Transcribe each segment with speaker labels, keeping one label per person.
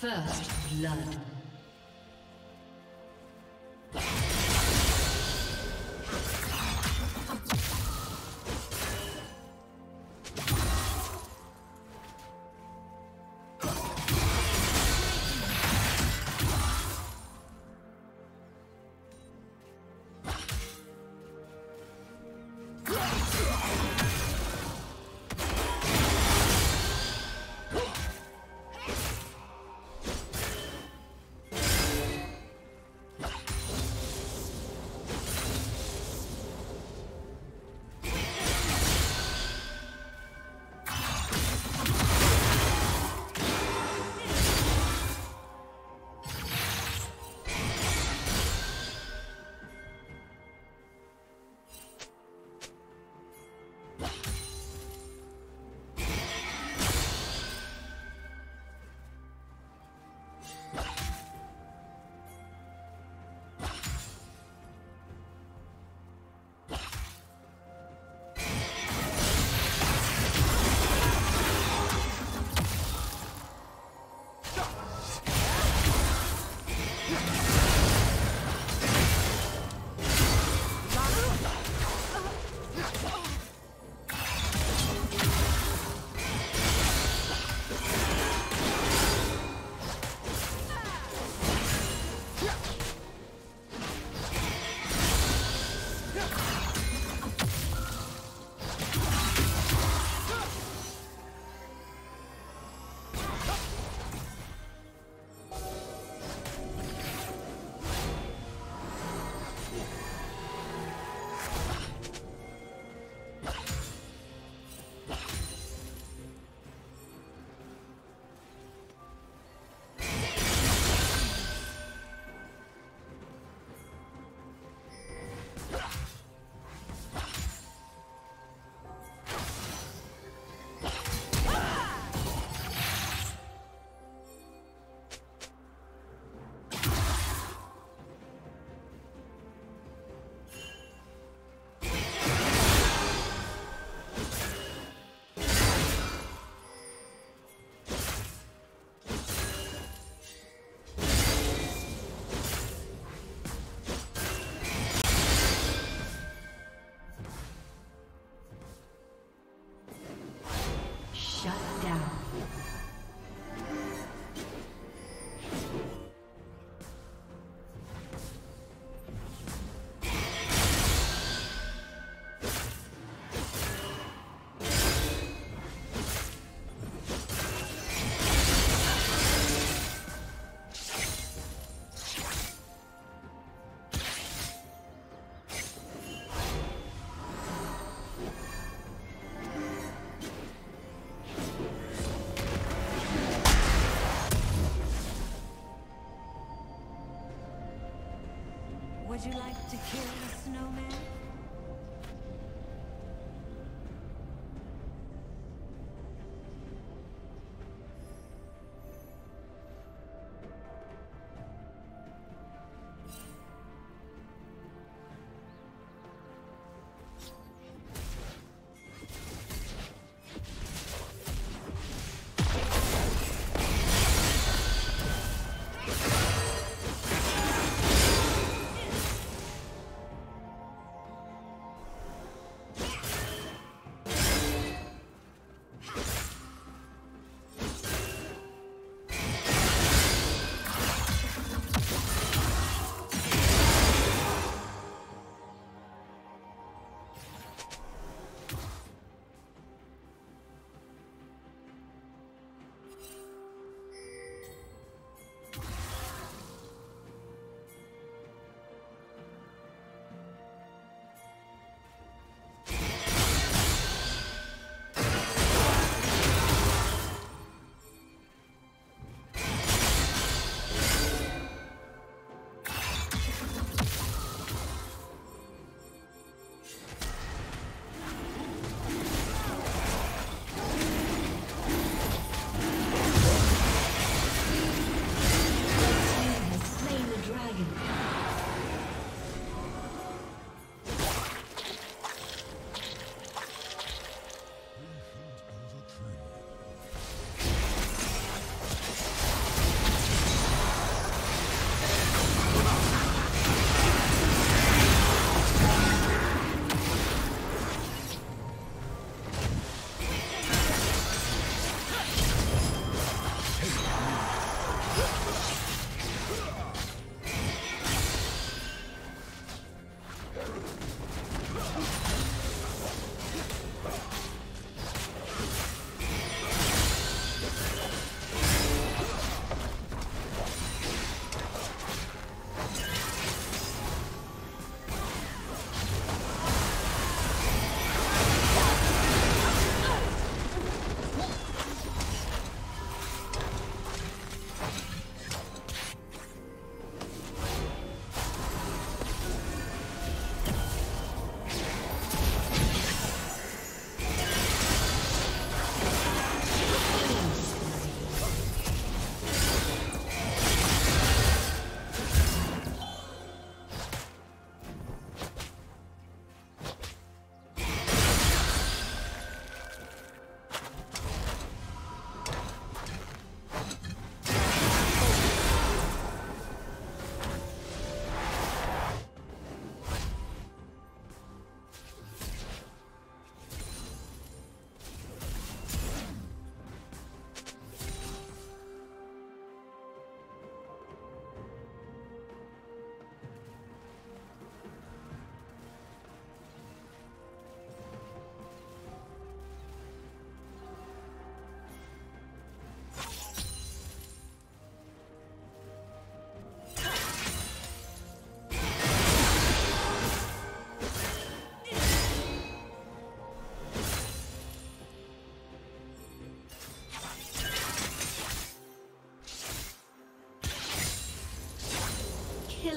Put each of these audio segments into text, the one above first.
Speaker 1: First blood.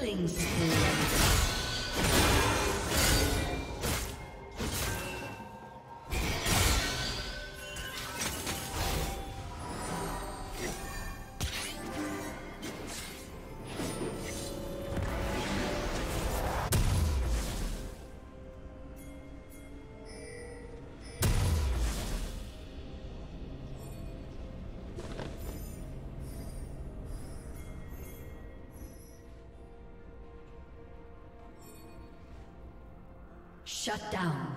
Speaker 1: Killing spree. Shut down.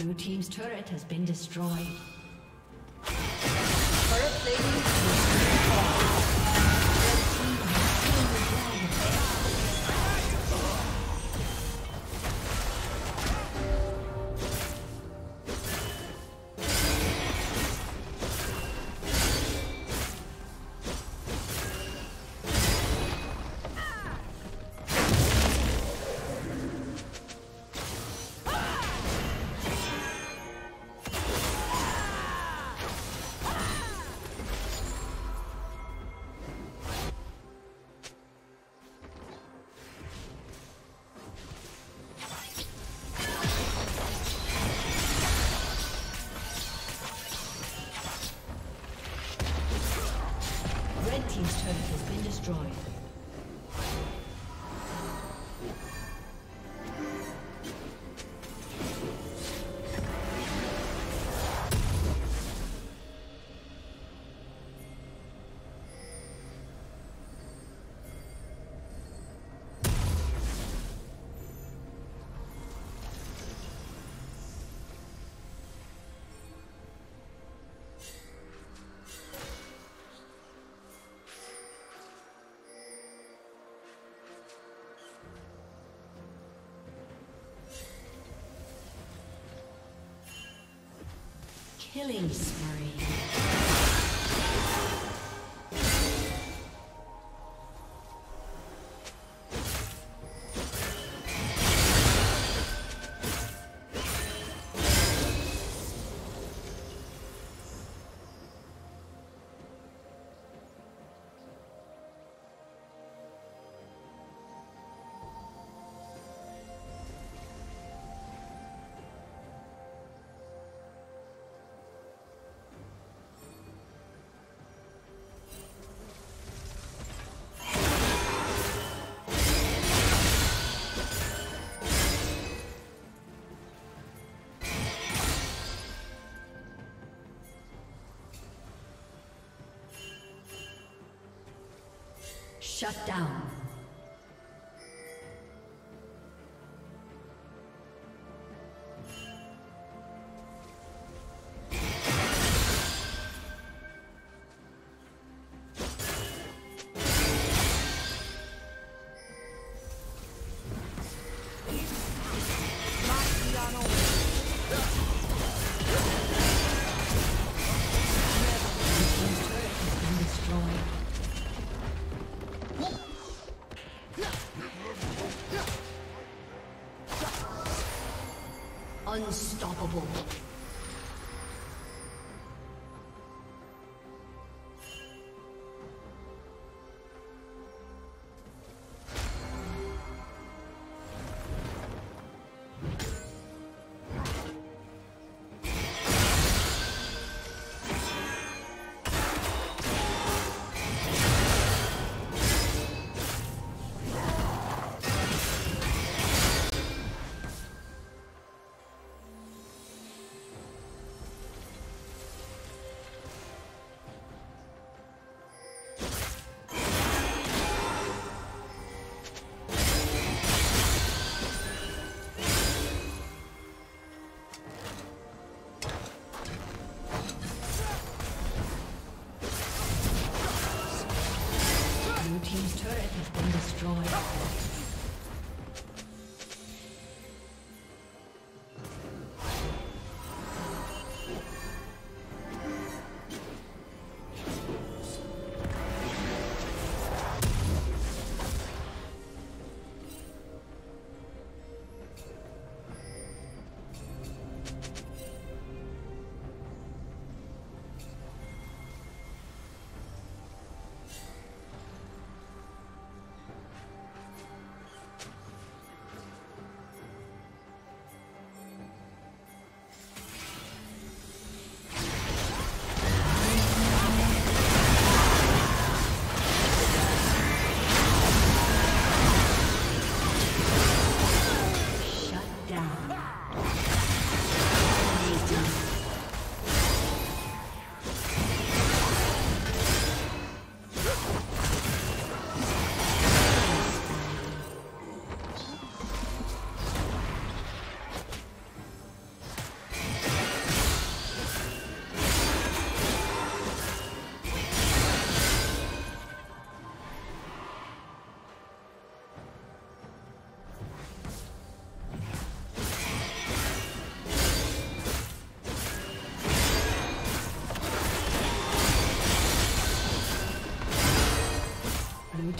Speaker 1: Blue Team's turret has been destroyed. Turret plating Killing spree. Shut down. Unstoppable.